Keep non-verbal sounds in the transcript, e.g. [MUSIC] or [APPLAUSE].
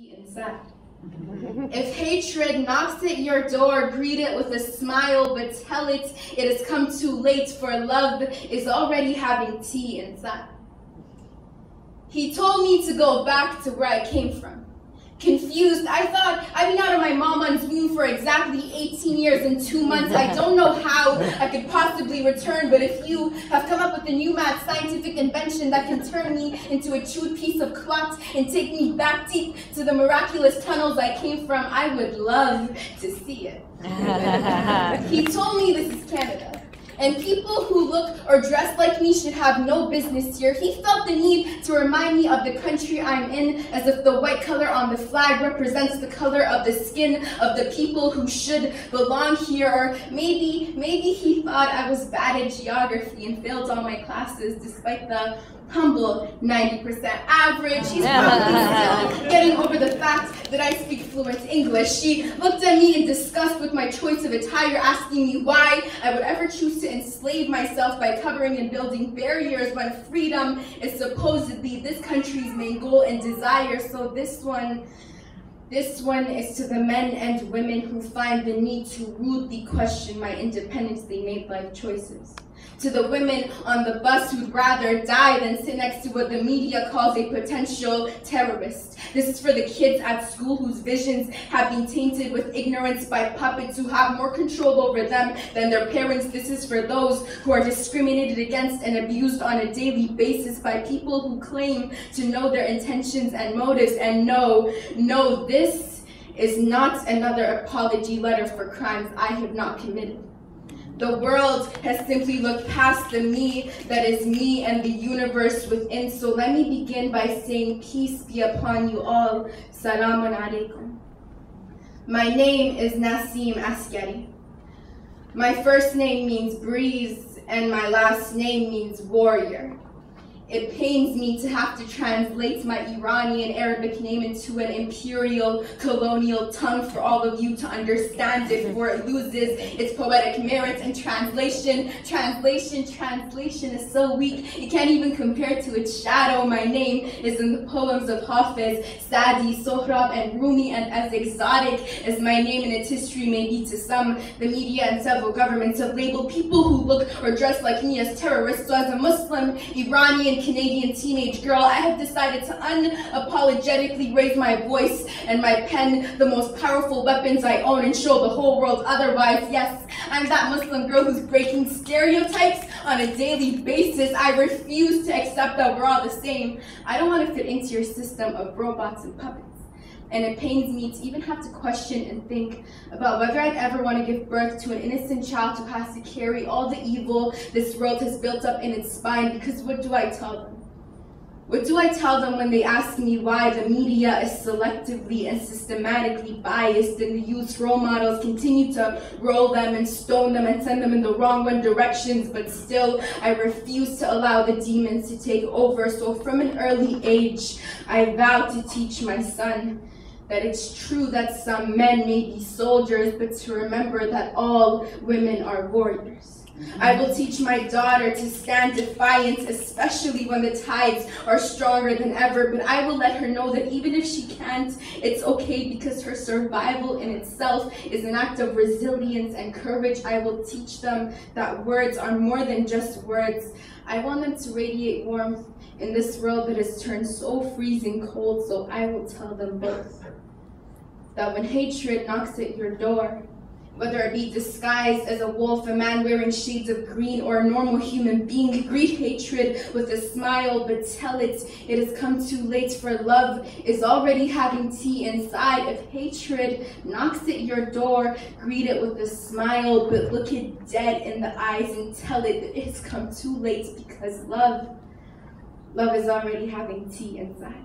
inside. Mm-hmm. If hatred knocks at your door, greet it with a smile, but tell it it has come too late, for love is already having tea inside. He told me to go back to where I came from confused. I thought I've been 15 years and two months. I don't know how I could possibly return, but if you have come up with a new mad scientific invention that can turn me into a chewed piece of clot and take me back deep to the miraculous tunnels I came from, I would love to see it. [LAUGHS] he told me this is Canada and people who look or dress like me should have no business here. He felt the need to remind me of the country I'm in as if the white color on the flag represents the color of the skin of the people who should belong here. Or maybe, maybe he thought I was bad at geography and failed all my classes despite the humble 90% average. He's probably still getting over the fact that I speak fluent English. She looked at me in disgust with my choice of attire, asking me why I would ever choose to enslave myself by covering and building barriers when freedom is supposedly this country's main goal and desire. So this one, this one is to the men and women who find the need to rudely question my independence. They made life choices to the women on the bus who'd rather die than sit next to what the media calls a potential terrorist. This is for the kids at school whose visions have been tainted with ignorance by puppets who have more control over them than their parents. This is for those who are discriminated against and abused on a daily basis by people who claim to know their intentions and motives and know, know this is not another apology letter for crimes I have not committed. The world has simply looked past the me that is me and the universe within. So let me begin by saying peace be upon you all. Salamun alaikum. My name is Nasim Askari. My first name means breeze and my last name means warrior. It pains me to have to translate my Iranian Arabic name into an imperial colonial tongue for all of you to understand it, for it loses its poetic merit and translation. Translation, translation is so weak, it can't even compare to its shadow. My name is in the poems of Hafiz, Sadi, Sohrab, and Rumi, and as exotic as my name and its history may be to some, the media and several governments have labeled people who look or dress like me as terrorists. So as a Muslim, Iranian, Canadian teenage girl, I have decided to unapologetically raise my voice and my pen, the most powerful weapons I own, and show the whole world otherwise. Yes, I'm that Muslim girl who's breaking stereotypes on a daily basis. I refuse to accept that we're all the same. I don't want to fit into your system of robots and puppets and it pains me to even have to question and think about whether I'd ever want to give birth to an innocent child who has to carry all the evil this world has built up in its spine, because what do I tell them? What do I tell them when they ask me why the media is selectively and systematically biased and the youth role models continue to roll them and stone them and send them in the wrong one directions, but still I refuse to allow the demons to take over. So from an early age, I vow to teach my son that it's true that some men may be soldiers, but to remember that all women are warriors. I will teach my daughter to stand defiant, especially when the tides are stronger than ever. But I will let her know that even if she can't, it's okay because her survival in itself is an act of resilience and courage. I will teach them that words are more than just words. I want them to radiate warmth in this world that has turned so freezing cold, so I will tell them both. That when hatred knocks at your door, whether it be disguised as a wolf, a man wearing shades of green, or a normal human being, greet hatred with a smile, but tell it it has come too late, for love is already having tea inside. If hatred knocks at your door, greet it with a smile, but look it dead in the eyes and tell it that it's come too late because love, love is already having tea inside.